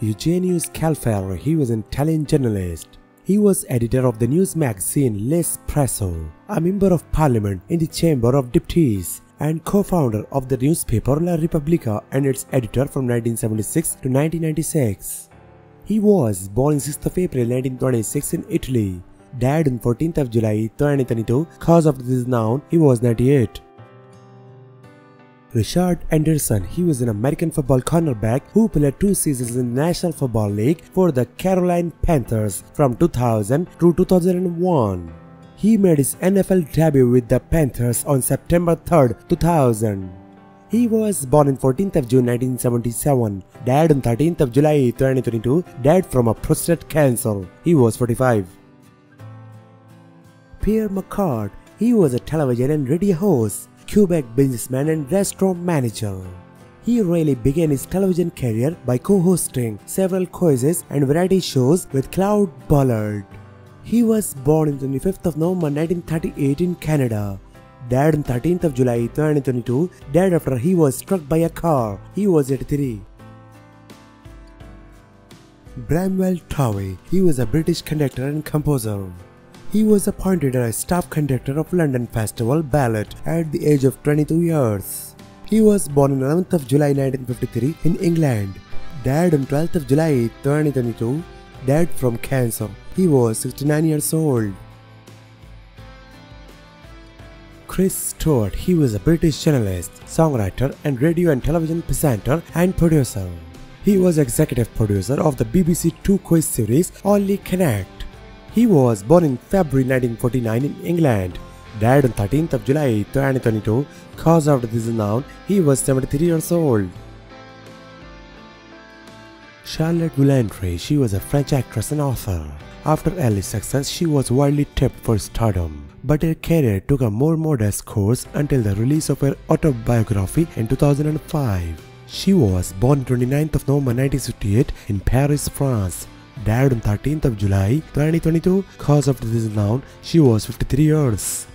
Eugenio Scalfari, he was an Italian journalist. He was editor of the news magazine L'Espresso, a member of parliament in the Chamber of Deputies, and co-founder of the newspaper La Repubblica and its editor from 1976 to 1996. He was born on 6th of April 1926 in Italy, died on 14th of July 2022, cause of this known, he was 98. Rashard Anderson, he was an American football cornerback who played two seasons in the National Football League for the Carolina Panthers from 2000 to 2001. He made his NFL debut with the Panthers on September 3, 2000. He was born on 14th of June 1977, died on 13th of July 2022, died from a prostate cancer. He was 45. Pierre Marcotte, he was a television and radio host Quebec businessman and restaurant manager. He really began his television career by co-hosting several quizzes and variety shows with Claude Ballard. He was born on 25th of November 1938 in Canada. Died on 13th of July 2022, died after he was struck by a car. He was 83. Bramwell Tovey, he was a British conductor and composer. He was appointed as staff conductor of London Festival Ballet at the age of 22 years. He was born on 11th of July 1953 in England. Died on 12th of July 2022. Died from cancer. He was 69 years old. Chris Stuart, he was a British journalist, songwriter, and radio and television presenter and producer. He was executive producer of the BBC Two quiz series Only Connect. He was born in February 1949 in England. Died on 13th of July 2022. Cause of death is unknown. He was 73 years old. Charlotte Valandrey, she was a French actress and author. After early success, she was widely tipped for stardom. But her career took a more modest course until the release of her autobiography in 2005. She was born 29th of November 1968 in Paris, France died on 13th of July 2022. Cause of death is unknown. She was 53 years.